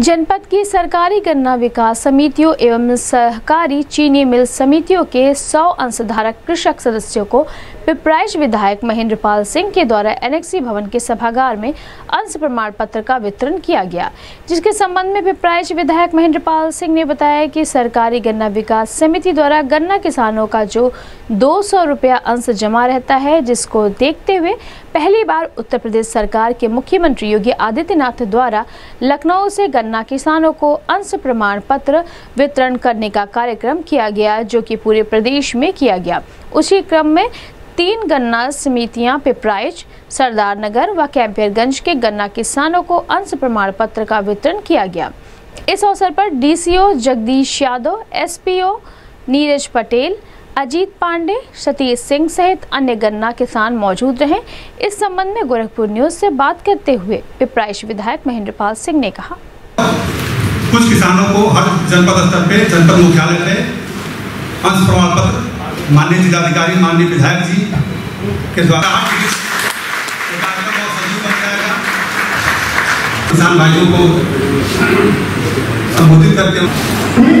जनपद की सरकारी गन्ना विकास समितियों एवं सहकारी चीनी मिल समितियों के 100 अंशधारक कृषक सदस्यों को पिपराइच विधायक महेंद्र पाल सिंह के द्वारा एनेक्सी भवन के सभागार में अंश प्रमाण पत्र का वितरण किया गया, जिसके संबंध में पिपराइच विधायक महेंद्र पाल सिंह ने बताया कि सरकारी गन्ना विकास समिति द्वारा गन्ना किसानों का जो दो सौ अंश जमा रहता है, जिसको देखते हुए पहली बार उत्तर प्रदेश सरकार के मुख्यमंत्री योगी आदित्यनाथ द्वारा लखनऊ से गन्ना किसानों को अंश प्रमाण पत्र वितरण करने का कार्यक्रम किया गया, जो कि पूरे प्रदेश में किया गया। उसी क्रम में तीन गन्ना समितियाँ पिपराइच सरदार नगर व कैंपियरगंज के गन्ना किसानों को अंश प्रमाण पत्र का वितरण किया गया। इस अवसर पर डीसीओ जगदीश यादव, एसपीओ नीरज पटेल, अजीत पांडे, सतीश सिंह सहित अन्य गन्ना किसान मौजूद रहे। इस संबंध में गोरखपुर न्यूज़ से बात करते हुए पिपराइश विधायक महेंद्र पाल सिंह ने कहा। कुछ किसानों को हर जनपद स्तर पे जनपद मुख्यालय से अंश प्रमाण पत्र माननीय जिलाधिकारी माननीय विधायक जी के द्वारा किसान भाइयों को संबोधित करते हुए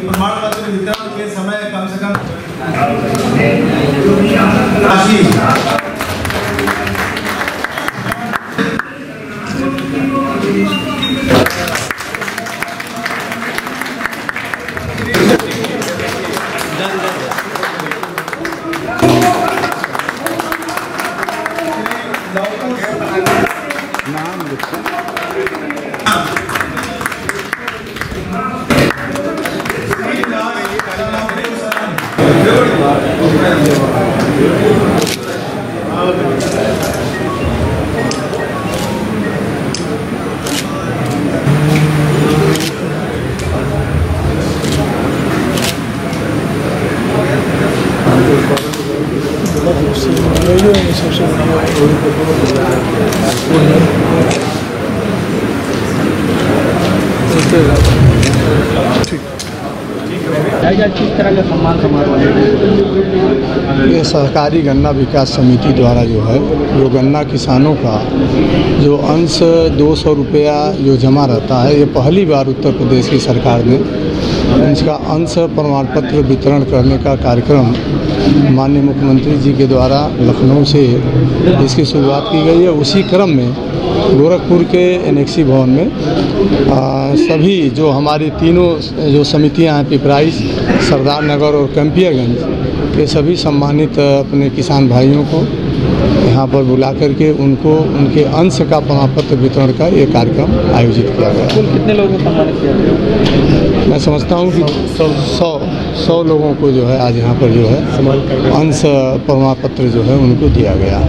प्रमाण पत्र वितरण के समय कम से कम राशि तरह ये सहकारी गन्ना विकास समिति द्वारा जो है जो गन्ना किसानों का जो अंश दो सौ रुपया जो जमा रहता है, ये पहली बार उत्तर प्रदेश की सरकार ने, इसका अंश प्रमाण पत्र वितरण करने का कार्यक्रम माननीय मुख्यमंत्री जी के द्वारा लखनऊ से इसकी शुरुआत की गई है। उसी क्रम में गोरखपुर के एनेक्सी भवन में आ, सभी जो हमारी तीनों जो समितियाँ हैं पिपराइस सरदार नगर और कैंपियागंज के सभी सम्मानित अपने किसान भाइयों को यहाँ पर बुला करके उनको उनके अंश का प्रमाण पत्र वितरण का ये कार्यक्रम आयोजित किया गया। कितने लोगों को सम्मानित किया गया? मैं समझता हूँ कि सौ सौ सौ लोगों को जो है आज यहाँ पर जो है अंश प्रमाण पत्र जो है उनको दिया गया।